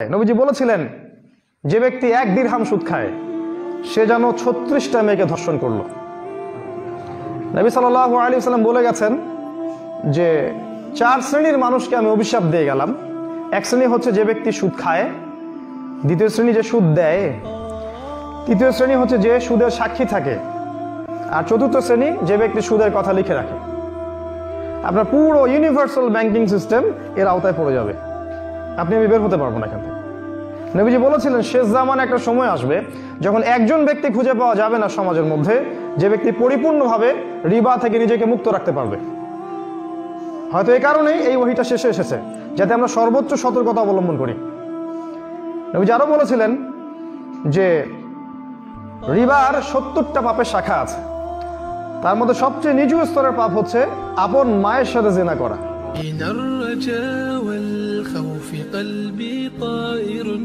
নবীজি বলেছিলেন, যে ব্যক্তি এক দিরহাম সুদ খায়, সে যেন ছত্রিশটা মেয়েকে ধর্ষণ করল। নবী সাল আলী সাল্লাম বলে গেছেন যে, চার শ্রেণির মানুষকে আমি অভিশাপ দিয়ে গেলাম। এক শ্রেণি হচ্ছে যে ব্যক্তি সুদ খায়, দ্বিতীয় শ্রেণি যে সুদ দেয়, তৃতীয় শ্রেণি হচ্ছে যে সুদের সাক্ষী থাকে, আর চতুর্থ শ্রেণি যে ব্যক্তি সুদের কথা লিখে রাখে। আপনার পুরো ইউনিভার্সাল ব্যাংকিং সিস্টেম এর আওতায় পড়ে যাবে। আপনি আমি বের হতে পারব না এখান থেকে। নবীজি বলেছিলেন, শেষ জামান একটা সময় আসবে যখন একজন ব্যক্তি খুঁজে পাওয়া যাবে না সমাজের মধ্যে, যে ব্যক্তি পরিপূর্ণভাবে রিবা থেকে নিজেকে মুক্ত রাখতে পারবে। হয়তো এই কারণেই এই ওহিটা শেষে এসেছে, যাতে আমরা সর্বোচ্চ সতর্কতা অবলম্বন করি। নবীজি আরও বলেছিলেন যে, রিবার সত্তরটা পাপের শাখা আছে। তার মধ্যে সবচেয়ে নিচু স্তরের পাপ হচ্ছে আপন মায়ের সাথে জেনা করা। من الرجا والخوف قلبي طائر.